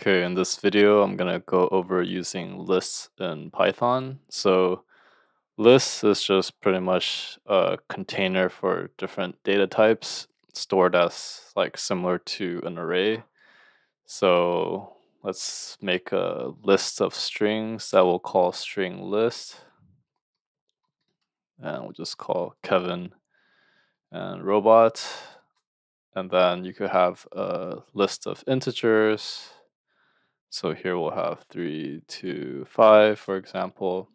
Okay, in this video, I'm gonna go over using lists in Python. So lists is just pretty much a container for different data types stored as like similar to an array. So let's make a list of strings that we'll call string list. And we'll just call Kevin and robot. And then you could have a list of integers so here we'll have three, two, five, for example.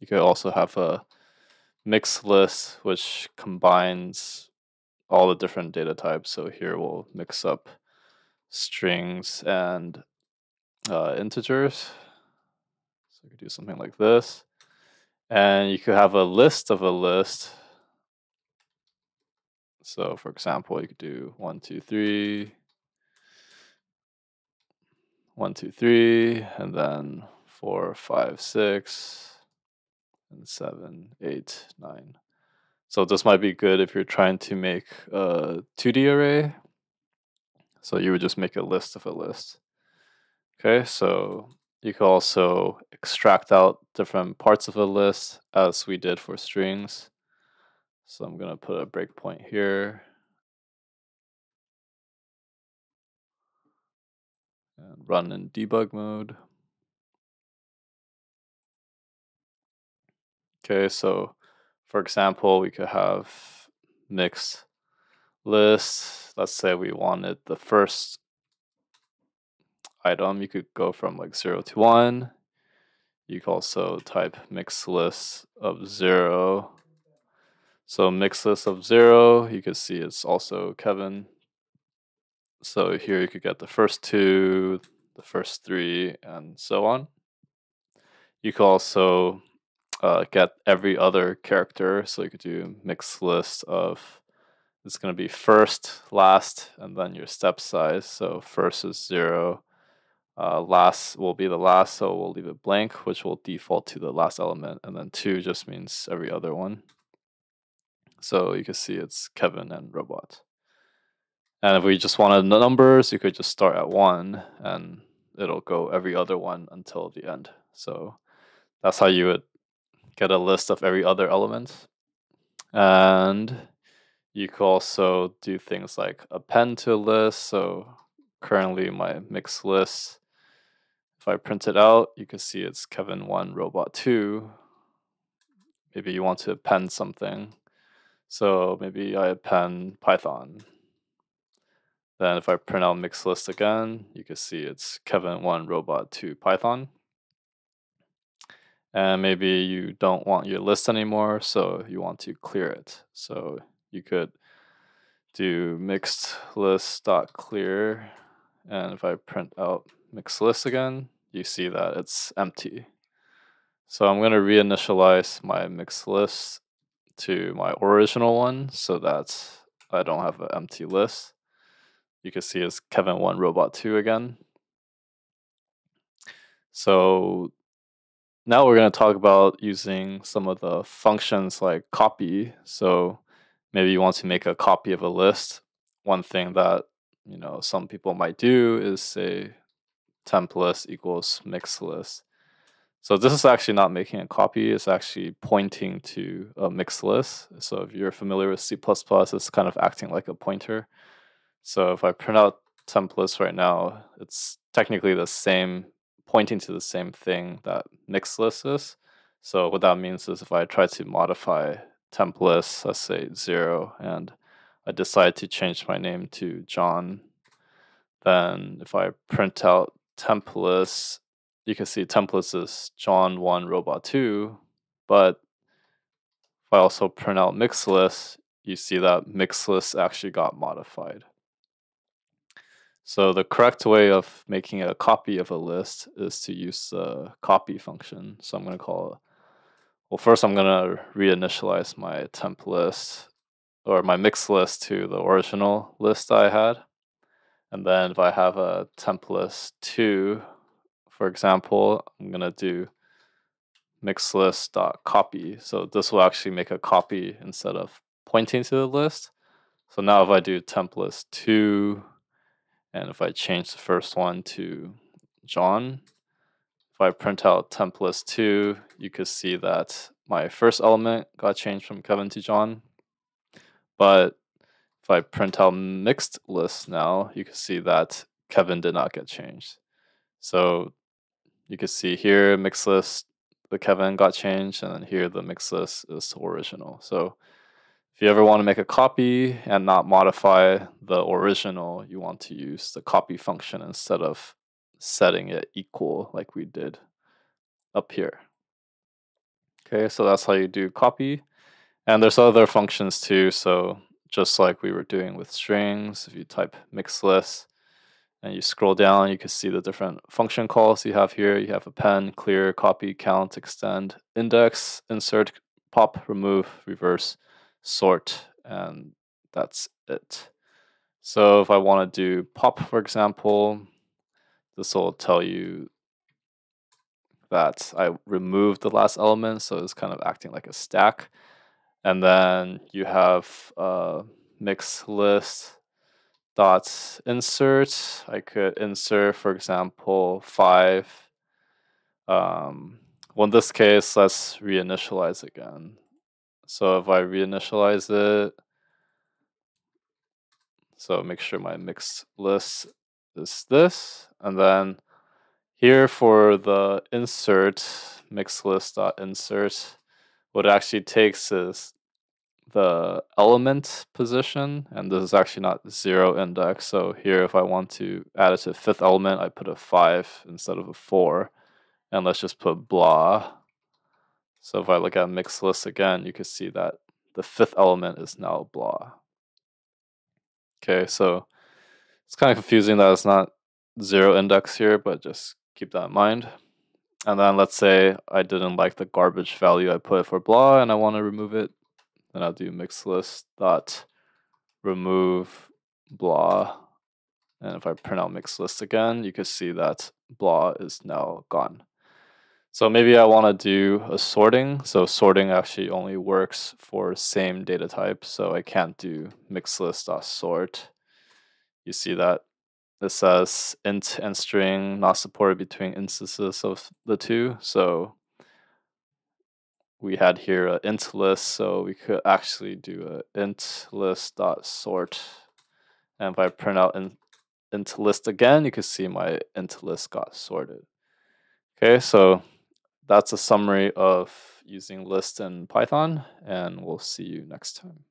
You could also have a mixed list, which combines all the different data types. So here we'll mix up strings and uh, integers. So you could do something like this. And you could have a list of a list. So for example, you could do one, two, three, one, two, three, and then four, five, six, and seven, eight, nine. So this might be good if you're trying to make a 2D array. So you would just make a list of a list. Okay, so you can also extract out different parts of a list as we did for strings. So I'm to put a breakpoint here. Run in debug mode. Okay, so for example, we could have mixed lists. Let's say we wanted the first item. You could go from like 0 to 1. You could also type mixed list of 0. So mixed list of 0, you can see it's also Kevin. So here you could get the first two, the first three, and so on. You could also uh, get every other character. So you could do mixed list of it's going to be first, last, and then your step size. So first is zero. Uh, last will be the last, so we'll leave it blank, which will default to the last element. And then two just means every other one. So you can see it's Kevin and robot. And if we just wanted the numbers, you could just start at one and it'll go every other one until the end. So that's how you would get a list of every other element. And you could also do things like append to a list. So currently my mixed list, if I print it out, you can see it's Kevin1, Robot 2. Maybe you want to append something. So maybe I append Python then if I print out mixed list again, you can see it's Kevin1 robot 2 Python. And maybe you don't want your list anymore, so you want to clear it. So you could do mixed list dot clear, and if I print out mixed list again, you see that it's empty. So I'm going to reinitialize my mixed list to my original one so that I don't have an empty list you can see is Kevin 1 Robot 2 again. So now we're going to talk about using some of the functions like copy. So maybe you want to make a copy of a list. One thing that you know some people might do is say temp list equals mix list. So this is actually not making a copy, it's actually pointing to a mixed list. So if you're familiar with C++, it's kind of acting like a pointer. So if I print out temp list right now, it's technically the same, pointing to the same thing that mixed list is. So what that means is if I try to modify temp list, let's say zero, and I decide to change my name to John, then if I print out temp list, you can see temp list is John 1 robot 2, but if I also print out mixed list, you see that mixed list actually got modified. So the correct way of making a copy of a list is to use the copy function. So I'm going to call it, well, first I'm going to reinitialize my temp list or my mix list to the original list I had. And then if I have a temp list 2, for example, I'm going to do mixed list dot copy. So this will actually make a copy instead of pointing to the list. So now if I do temp list 2 and if I change the first one to John. If I print out temp list 2, you could see that my first element got changed from Kevin to John. But if I print out mixed list now, you can see that Kevin did not get changed. So you can see here mixed list, the Kevin got changed, and then here the mixed list is original. So if you ever want to make a copy and not modify the original, you want to use the copy function instead of setting it equal like we did up here. Okay, so that's how you do copy. And there's other functions too. So just like we were doing with strings, if you type mix list and you scroll down, you can see the different function calls you have here. You have append, clear, copy, count, extend, index, insert, pop, remove, reverse, sort, and that's it. So if I want to do pop, for example, this will tell you that I removed the last element, so it's kind of acting like a stack. And then you have uh, mix list dot insert. I could insert, for example, five. Um, well, in this case, let's reinitialize again. So if I reinitialize it, so make sure my mixed list is this, and then here for the insert, mixed list dot insert, what it actually takes is the element position, and this is actually not zero index. So here, if I want to add it to fifth element, I put a five instead of a four, and let's just put blah so if I look at mixed list again, you can see that the fifth element is now blah. Okay, so it's kind of confusing that it's not zero index here, but just keep that in mind. And then let's say I didn't like the garbage value I put for blah and I want to remove it. Then I'll do mixed list dot remove blah. And if I print out mixed list again, you can see that blah is now gone. So maybe I want to do a sorting. So sorting actually only works for same data type. So I can't do mixed list sort. You see that it says int and string not supported between instances of the two. So we had here an int list, so we could actually do a int list dot sort. And if I print out int list again, you can see my int list got sorted. Okay, so that's a summary of using list in Python, and we'll see you next time.